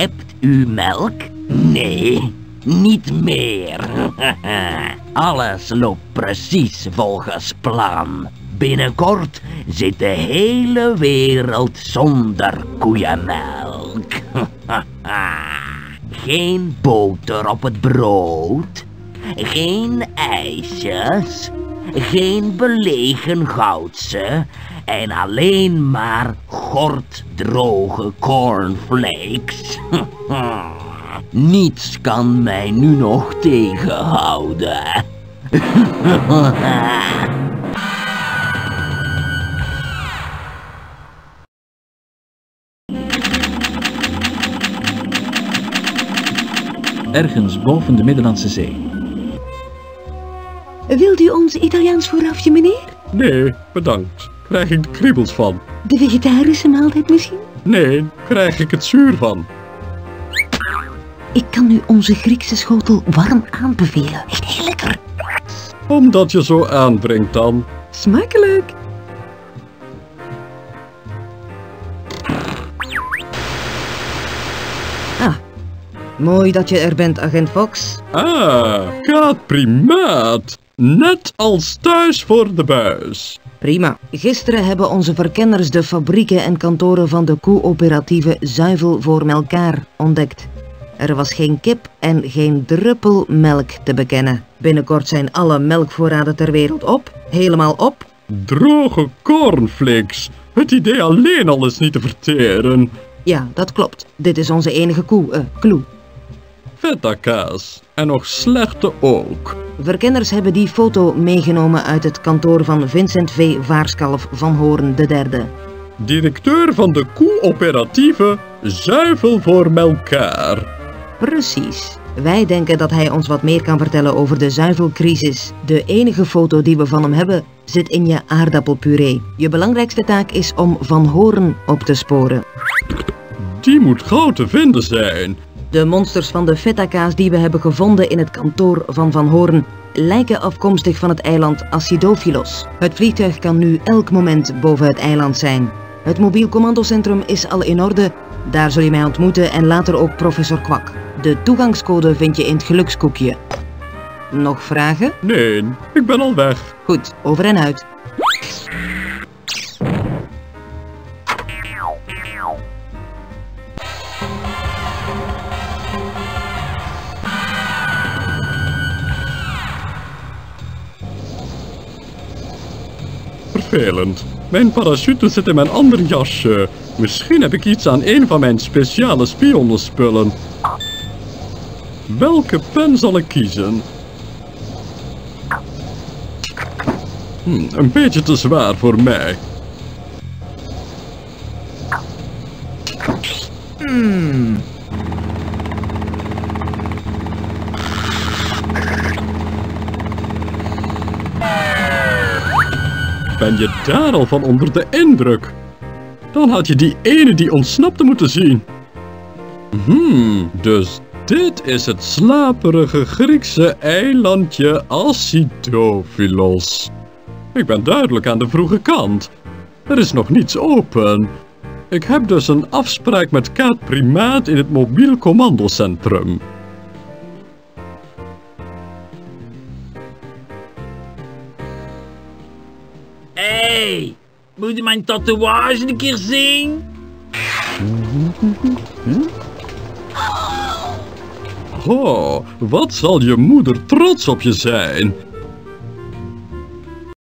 Hebt u melk? Nee, niet meer. Alles loopt precies volgens plan. Binnenkort zit de hele wereld zonder koeienmelk. Geen boter op het brood. Geen ijsjes. Geen belegen goudse. En alleen maar gorddroge cornflakes. Niets kan mij nu nog tegenhouden. Ergens boven de Middellandse Zee. Wilt u ons Italiaans voorafje, meneer? Nee, bedankt. Krijg ik de kriebels van? De vegetarische maaltijd misschien? Nee, krijg ik het zuur van? Ik kan u onze Griekse schotel warm aanbevelen. Echt heel lekker. Omdat je zo aandringt dan. Smakelijk. Ah, mooi dat je er bent, agent Fox. Ah, gaat primaat. Net als thuis voor de buis. Prima. Gisteren hebben onze verkenners de fabrieken en kantoren van de coöperatieve Zuivel voor Melkaar ontdekt. Er was geen kip en geen druppel melk te bekennen. Binnenkort zijn alle melkvoorraden ter wereld op. Helemaal op. Droge cornflakes. Het idee alleen al is niet te verteren. Ja, dat klopt. Dit is onze enige koe, eh, kaas. En nog slechte ook. Verkenners hebben die foto meegenomen uit het kantoor van Vincent V. Vaarskalf van Hoorn III. Directeur van de coöperatieve Zuivel voor Melkaar. Precies. Wij denken dat hij ons wat meer kan vertellen over de zuivelcrisis. De enige foto die we van hem hebben zit in je aardappelpuree. Je belangrijkste taak is om Van Hoorn op te sporen. Die moet gauw te vinden zijn. De monsters van de feta-kaas die we hebben gevonden in het kantoor van Van Hoorn lijken afkomstig van het eiland Acidophilos. Het vliegtuig kan nu elk moment boven het eiland zijn. Het mobiel commandocentrum is al in orde. Daar zul je mij ontmoeten en later ook professor Kwak. De toegangscode vind je in het gelukskoekje. Nog vragen? Nee, ik ben al weg. Goed, over en uit. Mijn parachute zit in mijn ander jasje. Misschien heb ik iets aan een van mijn speciale spionnenspullen. Welke pen zal ik kiezen? Hm, een beetje te zwaar voor mij. Ben je daar al van onder de indruk? Dan had je die ene die ontsnapte moeten zien. Hmm, dus dit is het slaperige Griekse eilandje Acidophilos. Ik ben duidelijk aan de vroege kant. Er is nog niets open. Ik heb dus een afspraak met Kaat Primaat in het mobiel commandocentrum. Hey, moet je mijn tatoeage een keer zien? Oh, wat zal je moeder trots op je zijn?